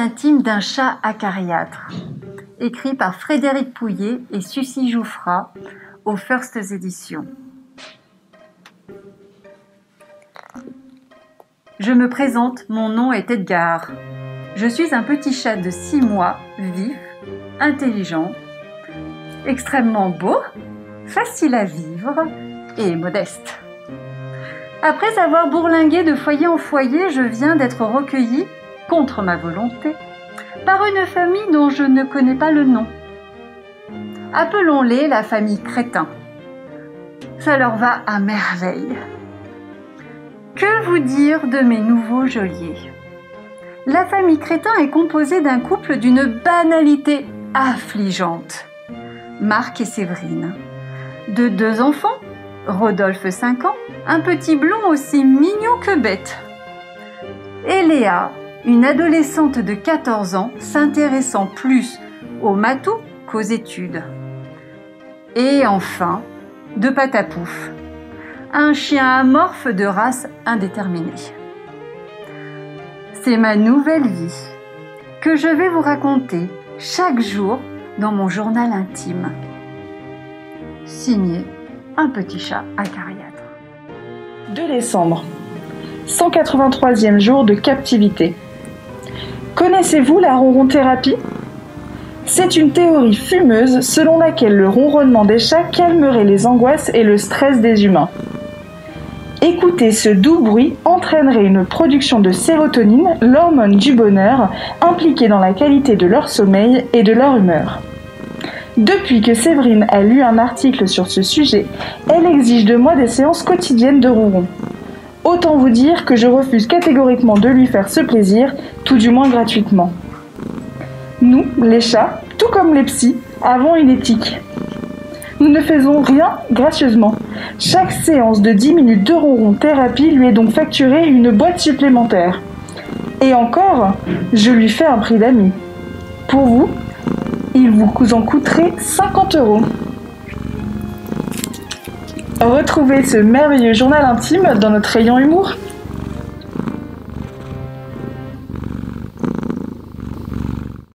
intime d'un chat acariâtre, écrit par Frédéric Pouillet et Sucy Jouffra aux First Éditions. Je me présente, mon nom est Edgar. Je suis un petit chat de 6 mois, vif, intelligent, extrêmement beau, facile à vivre et modeste. Après avoir bourlingué de foyer en foyer, je viens d'être recueilli, contre ma volonté, par une famille dont je ne connais pas le nom. Appelons-les la famille Crétin. Ça leur va à merveille. Que vous dire de mes nouveaux geôliers? La famille Crétin est composée d'un couple d'une banalité affligeante. Marc et Séverine. De deux enfants, Rodolphe 5 ans, un petit blond aussi mignon que bête. Et Léa, une adolescente de 14 ans s'intéressant plus au matou qu'aux études. Et enfin, de Patapouf, un chien amorphe de race indéterminée. C'est ma nouvelle vie que je vais vous raconter chaque jour dans mon journal intime. Signé Un petit chat acariâtre. 2 décembre. 183e jour de captivité. Connaissez-vous la ronron-thérapie? C'est une théorie fumeuse selon laquelle le ronronnement des chats calmerait les angoisses et le stress des humains. Écouter ce doux bruit entraînerait une production de sérotonine, l'hormone du bonheur, impliquée dans la qualité de leur sommeil et de leur humeur. Depuis que Séverine a lu un article sur ce sujet, elle exige de moi des séances quotidiennes de ronron. Autant vous dire que je refuse catégoriquement de lui faire ce plaisir, tout du moins gratuitement. Nous, les chats, tout comme les psys, avons une éthique. Nous ne faisons rien gracieusement. Chaque séance de 10 minutes de ronron thérapie lui est donc facturée une boîte supplémentaire. Et encore, je lui fais un prix d'ami. Pour vous, il vous en coûterait 50 euros. Retrouvez ce merveilleux journal intime dans notre rayon humour.